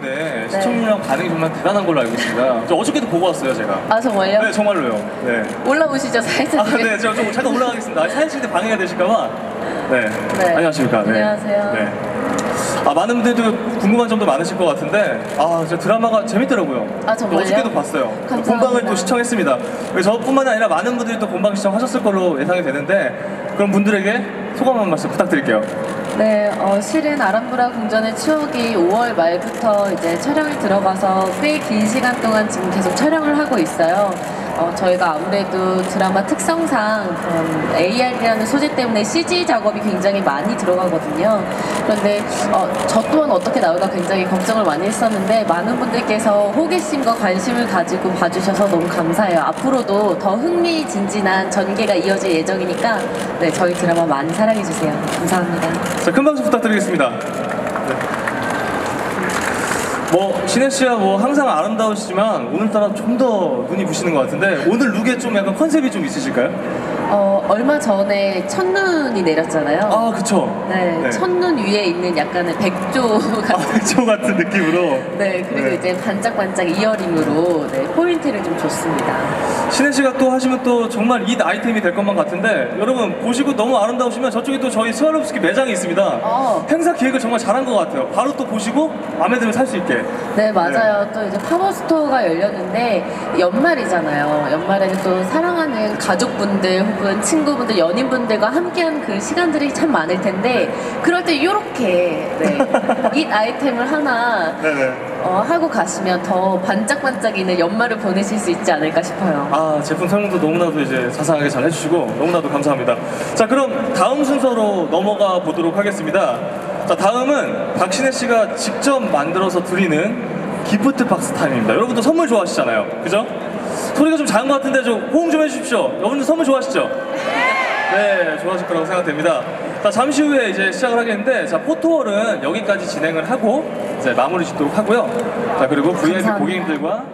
방송인데 시청률이랑 반응이 정말 대단한 걸로 알고 있습니다. 저 어저께도 보고 왔어요, 제가. 아 정말요? 네, 정말로요. 네. 올라오시죠 살짝. 아, 네, 제가 좀 잠깐 올라가겠습니다. 아, 사진 때 방해가 되실까봐. 네. 네. 안녕하십니까. 네. 안녕하세요. 네. 아, 많은 분들도 궁금한 점도 많으실 것 같은데, 아, 진짜 드라마가 재밌더라고요. 아, 정말요? 어저께도 봤어요. 감사합니다. 본방을 또 시청했습니다. 저뿐만이 아니라 많은 분들이 또 본방 시청하셨을 걸로 예상이 되는데, 그럼 분들에게 소감 한 말씀 부탁드릴게요. 네, 어, 실은 아람브라 궁전의 추억이 5월 말부터 이제 촬영이 들어가서 꽤 긴 시간 동안 지금 계속 촬영을 하고 있어요. 어, 저희가 아무래도 드라마 특성상 그런 AR이라는 소재 때문에 CG 작업이 굉장히 많이 들어가거든요. 그런데 어, 저 또한 어떻게 나올까 굉장히 걱정을 많이 했었는데 많은 분들께서 호기심과 관심을 가지고 봐주셔서 너무 감사해요. 앞으로도 더 흥미진진한 전개가 이어질 예정이니까 네, 저희 드라마 많이 사랑해주세요. 감사합니다. 자, 큰 박수 부탁드리겠습니다. 네. 뭐 신혜 씨야 뭐 항상 아름다우시지만 오늘따라 좀 더 눈이 부시는 것 같은데 오늘 룩에 좀 약간 컨셉이 좀 있으실까요? 어, 얼마 전에 첫눈이 내렸잖아요. 아 그쵸. 네, 네. 첫눈 위에 있는 약간의 백조 아, 같은. 백조 같은 느낌으로. 네, 그리고 네. 이제 반짝반짝 이어링으로 네, 포인트를 좀 줬습니다. 신혜 씨가 또 하시면 또 정말 이 아이템이 될 것만 같은데 여러분 보시고 너무 아름다우시면 저쪽에 또 저희 스와로브스키 매장이 있습니다. 어. 행사 기획을 정말 잘한 것 같아요. 바로 또 보시고 마음에 들면 살 수 있게. 네, 맞아요. 또 이제 팝업스토어가 열렸는데 연말이잖아요. 연말에는 또 사랑하는 가족분들 혹은 친구분들, 연인분들과 함께한 그 시간들이 참 많을 텐데 그럴 때 이렇게 네, 이 아이템을 하나. 어, 하고 가시면 더 반짝반짝이는 연말을 보내실 수 있지 않을까 싶어요. 아 제품 설명도 너무나도 이제 자세하게 잘 해주시고 너무나도 감사합니다. 자 그럼 다음 순서로 넘어가 보도록 하겠습니다. 자 다음은 박신혜 씨가 직접 만들어서 드리는 기프트 박스 타임입니다. 여러분도 선물 좋아하시잖아요, 그죠? 소리가 좀 작은 것 같은데 좀 호응 좀 해주십시오. 여러분들 선물 좋아하시죠? 네, 좋아하실 거라고 생각됩니다. 자, 잠시 후에 이제 시작을 하겠는데, 자, 포토월은 여기까지 진행을 하고, 이제 마무리 짓도록 하고요. 자, 그리고 VIP. 고객님들과